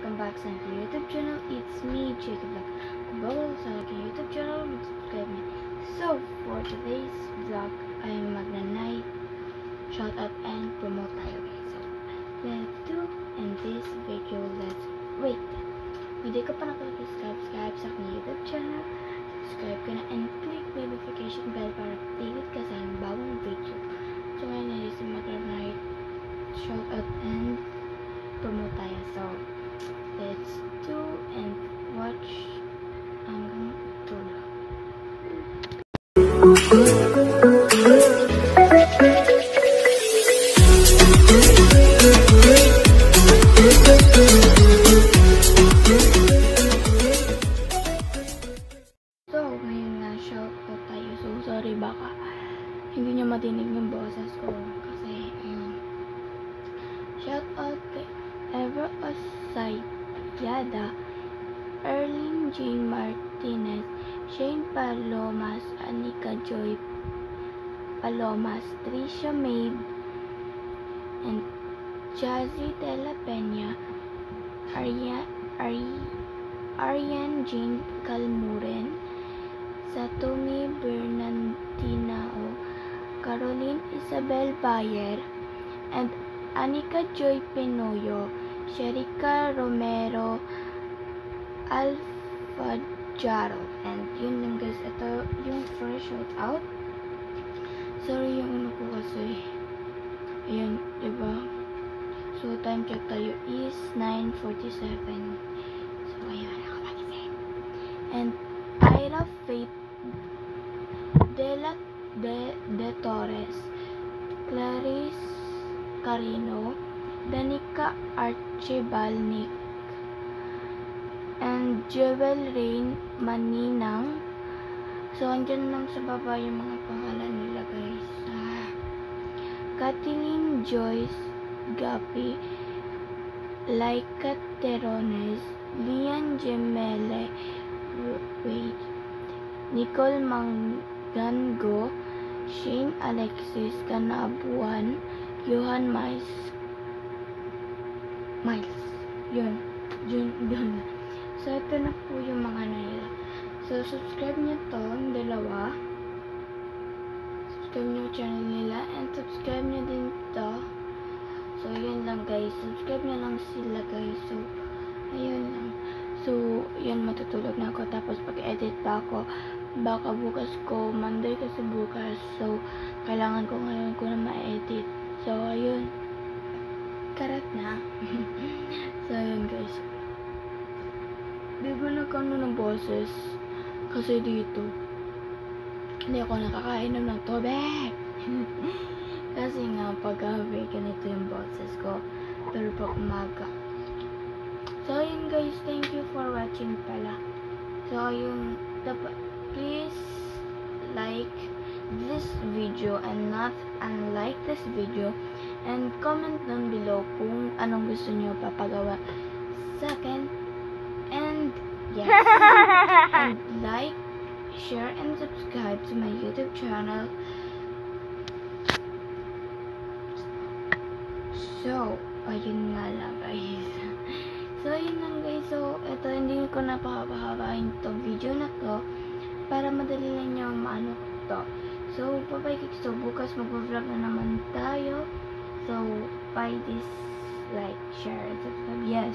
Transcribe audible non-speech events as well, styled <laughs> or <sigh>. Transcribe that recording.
welcome back to my YouTube channel. It's me, Jacob. Kung bago sa aking YouTube channel, mag-subscribe me. So, for today's vlog, ay magna-night shoutout and promote tayo guys. So, let's do in this video, let's wait. Kung di ka pa nakaka-subscribe sa aking YouTube channel, subscribe ka na and click the notification bell para updated ka sa aking bagong video. So, ngayon is mag-night shoutout and promote tayo. So, madinig yung boses ko. Kasi, ayun. Shoutout kay Ever Jane Martinez, Shane Palomas, Anika Joy Palomas, Trisha May, and Jazzy De La Peña, Aryan Jean Calmuren, Satomi Bernardinao, Caroline Isabel Bayer, and Anika Joy Pinoyo, Sherika Romero, Alpha Jaro. And yun lang guys, ito yung first shout out. Sorry yung ano ko kasi. Ayun, diba? So, time check tayo is 9.47. So, ayun, nakapagising. And Ira Faith De La De, De Torres, Clarice Carino, Danica Archibalnik, and Jewel Rain Maninang. So, andyan lang sa baba yung mga pangalan nila, guys. Ah. Kathleen Joyce Gapi, Laika Terones, Lian Gemele, wait, Nicole Mangango, Shane Alexis Kanabuan, Johan Miles. Miles. Yun. Yun. Yun. So, ito na po yung mga nila. So, subscribe nyo to, yung dalawa. Subscribe nyo channel nila. And subscribe nyo din to. So, yun lang guys. Subscribe nyo lang sila guys. So, ayun lang. So, yun, matutulog na ako. Tapos, pag-edit pa ako, baka bukas ko, Monday kasi bukas. So, kailangan ko ngayon ko na ma-edit. So, ayun. Karat na. <laughs> so, ayun guys. Di ba nagkano ng boses? Kasi dito, hindi ako nakakainom ng tubig. <laughs> kasi nga, pag-gabi, ganito yung boses ko. Pero pag umaga. So, ayun guys. Thank you for watching pala. So, ayun. Please like this video and not unlike this video and comment down below kung anong gusto nyo papagawa sa akin yes <laughs> and like share and subscribe to my youtube channel. So ayun nga lang guys. <laughs> So ayun lang guys. So ito hindi ko na pahabahabain tong video na to para madali lang nyo maano to. So, bye-bye So, bukas mag-vlog na naman tayo. So, buy this, like, share, and subscribe. Yes.